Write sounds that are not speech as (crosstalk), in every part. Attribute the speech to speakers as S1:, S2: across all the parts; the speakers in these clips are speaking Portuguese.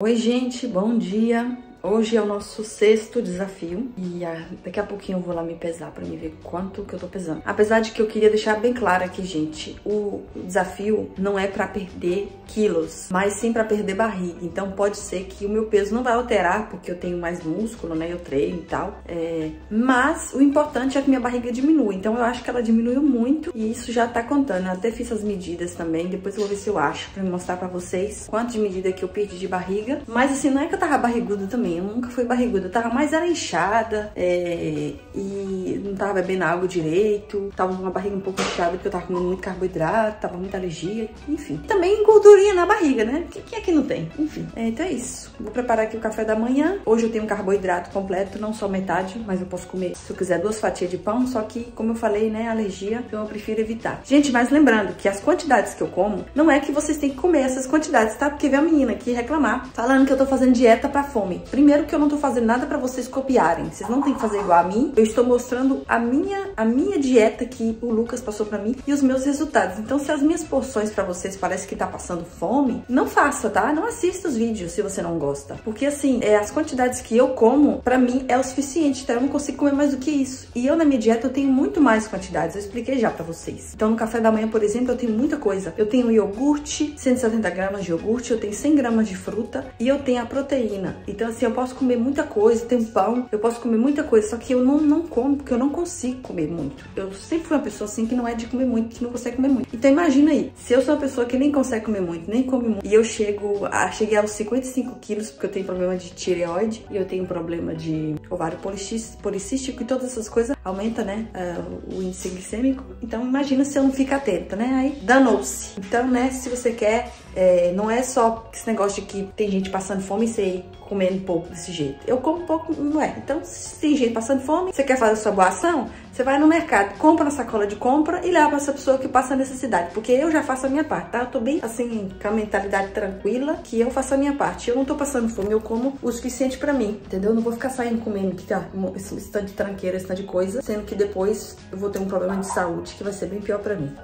S1: Oi, gente, bom dia. Hoje é o nosso sexto desafio e ah, daqui a pouquinho eu vou lá me pesar pra me ver quanto que eu tô pesando. Apesar de que eu queria deixar bem claro aqui, gente, o desafio não é pra perder quilos, mas sim pra perder barriga. Então pode ser que o meu peso não vai alterar porque eu tenho mais músculo, né? Eu treino e tal. É... Mas o importante é que minha barriga diminua. Então eu acho que ela diminuiu muito e isso já tá contando. Eu até fiz as medidas também. Depois eu vou ver se eu acho pra mostrar pra vocês quanto de medida que eu perdi de barriga. Mas assim, não é que eu tava barriguda também também. Eu nunca fui barriguda. Eu tava mais era inchada é, e não tava bebendo água direito. Tava com uma barriga um pouco inchada porque eu tava comendo muito carboidrato, tava muita alergia, enfim. Também gordurinha na barriga, né? O que, é que não tem? Enfim, é, então é isso. Vou preparar aqui o café da manhã. Hoje eu tenho um carboidrato completo, não só metade, mas eu posso comer, se eu quiser, duas fatias de pão. Só que, como eu falei, né, alergia, então eu prefiro evitar. Gente, mas lembrando que as quantidades que eu como, não é que vocês têm que comer essas quantidades, tá? Porque veio a menina aqui reclamar, falando que eu tô fazendo dieta pra fome. Primeiro que eu não tô fazendo nada para vocês copiarem. Vocês não tem que fazer igual a mim. Eu estou mostrando a minha, a minha dieta que o Lucas passou para mim e os meus resultados. Então, se as minhas porções para vocês parece que tá passando fome, não faça, tá? Não assista os vídeos se você não gosta. Porque assim, é, as quantidades que eu como, para mim é o suficiente, tá? Eu não consigo comer mais do que isso. E eu na minha dieta eu tenho muito mais quantidades. Eu expliquei já para vocês. Então, no café da manhã, por exemplo, eu tenho muita coisa. Eu tenho iogurte, 170 gramas de iogurte, eu tenho 100 gramas de fruta e eu tenho a proteína. Então, assim, eu posso comer muita coisa, tem pão, eu posso comer muita coisa, só que eu não, não como, porque eu não consigo comer muito. Eu sempre fui uma pessoa assim que não é de comer muito, que não consegue comer muito. Então imagina aí, se eu sou uma pessoa que nem consegue comer muito, nem come muito, e eu chego a, cheguei aos 55 quilos, porque eu tenho problema de tireoide, e eu tenho problema de ovário policístico, e todas essas coisas aumenta, né, uh, o índice glicêmico. Então imagina se eu não fico atenta, né, aí danou-se. Então, né, se você quer, é, não é só esse negócio de que tem gente passando fome e você comendo pouco desse jeito. Eu como pouco, não é. Então, se tem gente passando fome, você quer fazer sua boa ação, você vai no mercado, compra na sacola de compra e leva para essa pessoa que passa necessidade. Porque eu já faço a minha parte, tá? Eu tô bem, assim, com a mentalidade tranquila, que eu faço a minha parte. Eu não tô passando fome, eu como o suficiente para mim, entendeu? Eu não vou ficar saindo comendo que tá, esse, tanto de tranqueira, esse de coisa, sendo que depois eu vou ter um problema de saúde que vai ser bem pior para mim.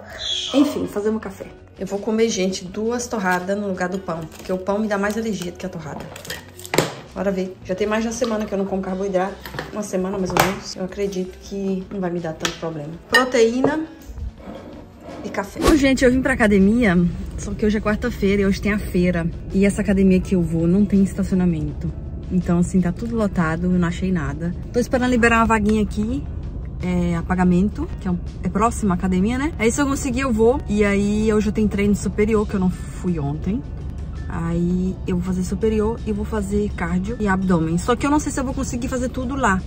S1: Enfim, fazer um café. Eu vou comer, gente, duas torradas no lugar do pão, porque o pão me dá mais alergia do que a torrada. Bora ver. Já tem mais de uma semana que eu não como carboidrato. Uma semana, mais ou menos. Eu acredito que não vai me dar tanto problema. Proteína e café. Bom, gente, eu vim pra academia, só que hoje é quarta-feira e hoje tem a feira. E essa academia que eu vou não tem estacionamento. Então, assim, tá tudo lotado, eu não achei nada. Tô esperando liberar uma vaguinha aqui, é, a pagamento, que é, um, é próxima à academia, né? Aí se eu conseguir eu vou. E aí hoje eu tenho treino superior, que eu não fui ontem. Aí eu vou fazer superior e vou fazer cardio e abdômen. Só que eu não sei se eu vou conseguir fazer tudo lá,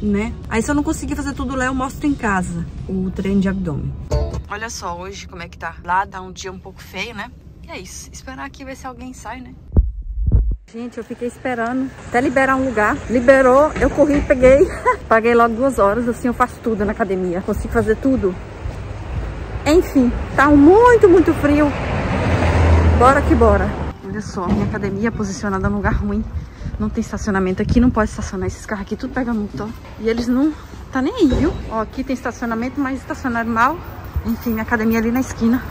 S1: né? Aí se eu não conseguir fazer tudo lá, eu mostro em casa o treino de abdômen. Olha só hoje como é que tá. Lá dá um dia um pouco feio, né? E é isso. Esperar aqui ver se alguém sai, né? Gente, eu fiquei esperando até liberar um lugar. Liberou, eu corri, peguei. (laughs) Paguei logo duas horas, assim eu faço tudo na academia. Consigo fazer tudo. Enfim, tá muito, muito frio. Bora que bora. Olha só, minha academia é posicionada num lugar ruim. Não tem estacionamento aqui, não pode estacionar. Esses carros aqui tudo pega muito, ó. E eles não tá nem aí, viu? Ó, aqui tem estacionamento, mas estacionaram mal. Enfim, minha academia ali na esquina.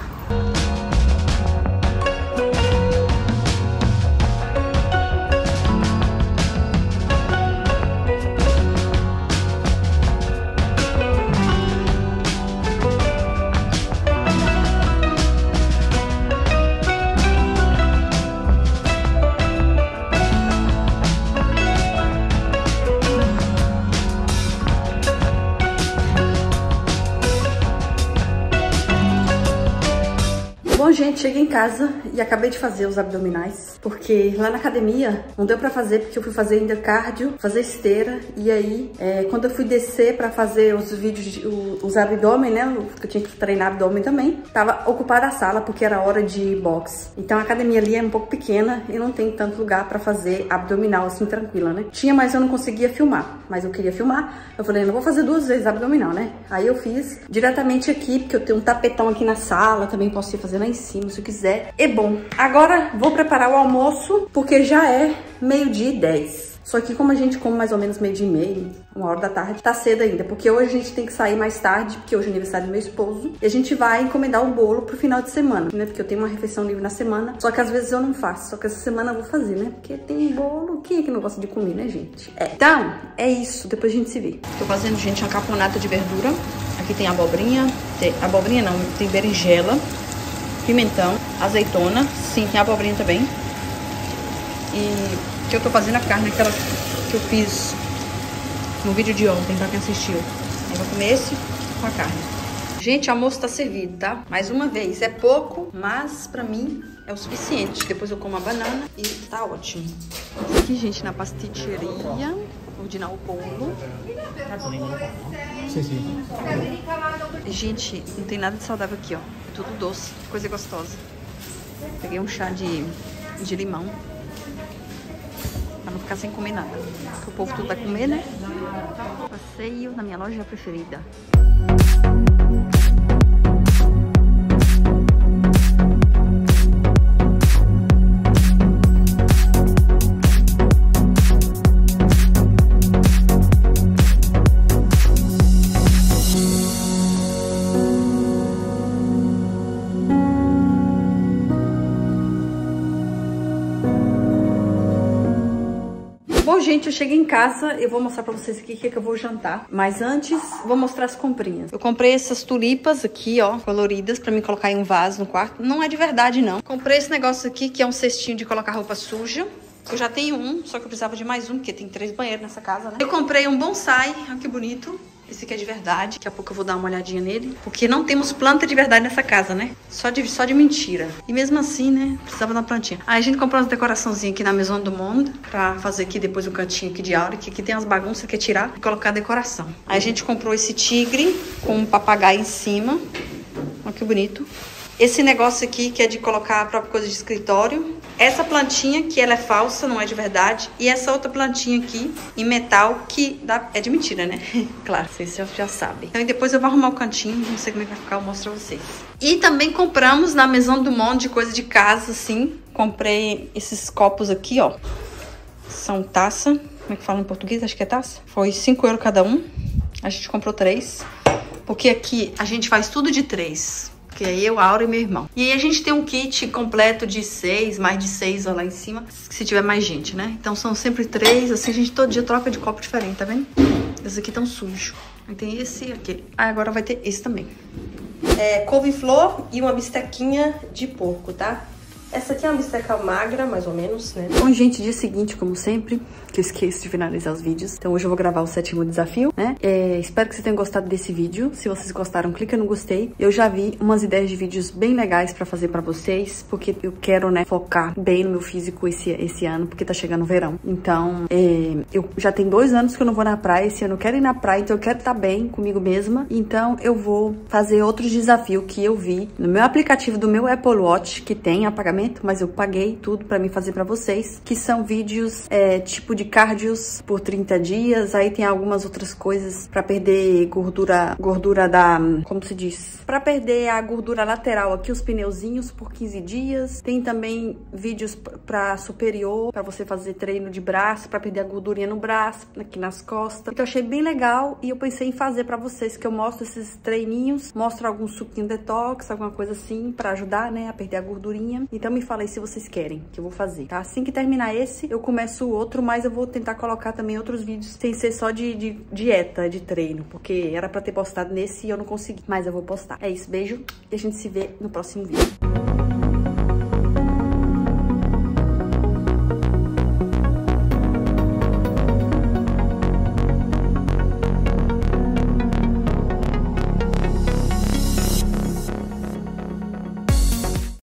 S1: Gente, cheguei em casa e acabei de fazer os abdominais, porque lá na academia não deu pra fazer, porque eu fui fazer ainda cardio, fazer esteira, e aí, é, quando eu fui descer pra fazer os vídeos, de, os abdômen, né, eu tinha que treinar abdômen também, tava ocupada a sala, porque era hora de boxe. Então a academia ali é um pouco pequena e não tem tanto lugar pra fazer abdominal assim, tranquila, né? Tinha, mas eu não conseguia filmar, mas eu queria filmar. Eu falei, não vou fazer duas vezes abdominal, né? Aí eu fiz diretamente aqui, porque eu tenho um tapetão aqui na sala, também posso ir fazer na em cima, se quiser. E bom, agora vou preparar o almoço, porque já é meio-dia e 10. Só que como a gente come mais ou menos meio dia e meio, uma hora da tarde, tá cedo ainda, porque hoje a gente tem que sair mais tarde, porque hoje é aniversário do meu esposo, e a gente vai encomendar o bolo pro final de semana, né? Porque eu tenho uma refeição livre na semana, só que às vezes eu não faço, só que essa semana eu vou fazer, né? Porque tem bolo, quem é que não gosta de comer, né, gente? É. Então, é isso, depois a gente se vê. Tô fazendo, gente, uma caponata de verdura. Aqui tem abobrinha, tem, abobrinha não, tem berinjela, pimentão, azeitona, sim, tem abobrinha também. E que eu tô fazendo a carne, aquela que eu fiz no vídeo de ontem, pra quem assistiu. Eu vou comer esse com a carne. Gente, o almoço tá servido, tá? Mais uma vez, é pouco, mas pra mim é o suficiente. Depois eu como a banana e tá ótimo. Aqui, gente, na pasticceria, ordinar o bolo. Sim, sim. Gente, não tem nada de saudável aqui, ó. É tudo doce, coisa gostosa. Peguei um chá de, de limão. Pra não ficar sem comer nada. Porque o povo tudo vai comer, né? Passeio na minha loja preferida. Gente, eu cheguei em casa, eu vou mostrar pra vocês aqui o que, é que eu vou jantar. Mas antes, vou mostrar as comprinhas. Eu comprei essas tulipas aqui, ó, coloridas, pra mim colocar em um vaso no quarto. Não é de verdade, não. Comprei esse negócio aqui, que é um cestinho de colocar roupa suja. Eu já tenho um, só que eu precisava de mais um, porque tem três banheiros nessa casa, né? Eu comprei um bonsai, olha que bonito. Esse aqui é de verdade, daqui a pouco eu vou dar uma olhadinha nele. Porque não temos planta de verdade nessa casa, né? Só de, só de mentira. E mesmo assim, né, precisava da plantinha. Aí a gente comprou umas decoraçãozinhas aqui na Maison do Monde, pra fazer aqui depois o um cantinho aqui de aula, que aqui tem umas bagunças que é tirar e colocar decoração. Aí a gente comprou esse tigre com um papagaio em cima. Olha que bonito. Esse negócio aqui que é de colocar a própria coisa de escritório. Essa plantinha que ela é falsa, não é de verdade. E essa outra plantinha aqui em metal que dá... é de mentira, né? (laughs) claro, vocês já, sabem. Então depois eu vou arrumar o cantinho, não sei como é que vai ficar, eu mostro pra vocês. E também compramos na Maison do Monde de coisa de casa, assim. Comprei esses copos aqui, ó. São taça. Como é que fala em português? Acho que é taça. Foi 5 euros cada um. A gente comprou três. Porque aqui a gente faz tudo de três que é eu, Aura e meu irmão. E aí a gente tem um kit completo de seis, mais de seis ó, lá em cima, se tiver mais gente, né? Então são sempre três, assim a gente todo dia troca de copo diferente, tá vendo? Esse aqui tão sujo. Aí tem esse aquele. Ah, agora vai ter esse também. É couve-flor e uma bistequinha de porco, tá? Essa aqui é uma bisteca magra, mais ou menos, né? Bom, gente, dia seguinte, como sempre, que eu esqueço de finalizar os vídeos. Então hoje eu vou gravar o sétimo desafio, né? É, espero que vocês tenham gostado desse vídeo. Se vocês gostaram, clica no gostei. Eu já vi umas ideias de vídeos bem legais pra fazer pra vocês, porque eu quero, né, focar bem no meu físico esse, esse ano, porque tá chegando o verão. Então, é, eu já tem dois anos que eu não vou na praia. Esse ano eu quero ir na praia, então eu quero estar tá bem comigo mesma. Então eu vou fazer outros desafios que eu vi no meu aplicativo do meu Apple Watch, que tem apagamento mas eu paguei tudo para mim fazer para vocês, que são vídeos é, tipo de cardios por 30 dias, aí tem algumas outras coisas para perder gordura, gordura da, como se diz? Para perder a gordura lateral aqui, os pneuzinhos por 15 dias. Tem também vídeos para superior, para você fazer treino de braço, para perder a gordurinha no braço, aqui nas costas. Então achei bem legal e eu pensei em fazer para vocês, que eu mostro esses treininhos, mostro algum suquinho detox, alguma coisa assim, para ajudar, né, a perder a gordurinha. Então me fala aí se vocês querem, que eu vou fazer, tá? Assim que terminar esse, eu começo o outro, mas eu vou tentar colocar também outros vídeos sem ser só de, de dieta, de treino, porque era pra ter postado nesse e eu não consegui, mas eu vou postar. É isso, beijo e a gente se vê no próximo vídeo.